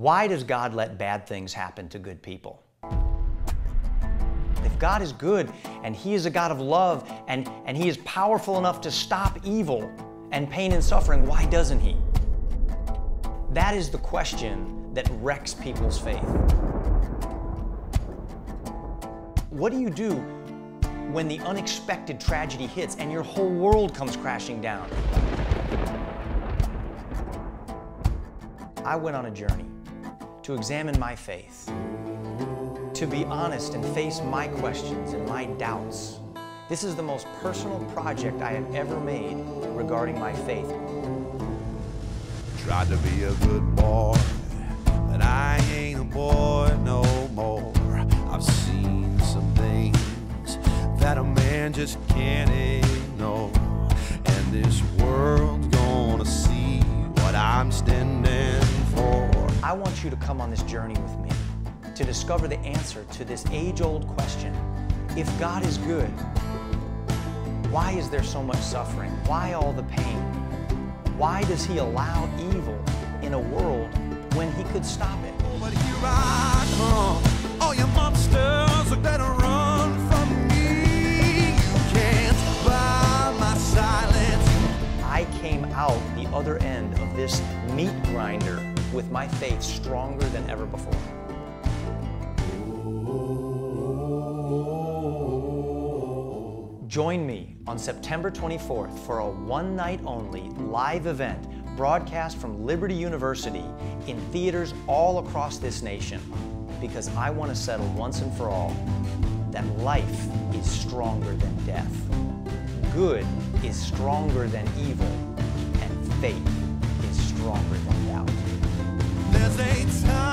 Why does God let bad things happen to good people? If God is good and He is a God of love and, and He is powerful enough to stop evil and pain and suffering, why doesn't He? That is the question that wrecks people's faith. What do you do when the unexpected tragedy hits and your whole world comes crashing down? I went on a journey to examine my faith, to be honest and face my questions and my doubts. This is the most personal project I have ever made regarding my faith. Tried to be a good boy, but I ain't a boy no more. I've seen some things that a man just can't I want you to come on this journey with me to discover the answer to this age old question if God is good, why is there so much suffering? Why all the pain? Why does He allow evil in a world when He could stop it? Oh, but here I come. All you monsters are better run from me. You can't buy my silence. I came out the other end of this meat grinder with my faith stronger than ever before. Join me on September 24th for a one night only live event broadcast from Liberty University in theaters all across this nation because I want to settle once and for all that life is stronger than death, good is stronger than evil, and faith is stronger than time.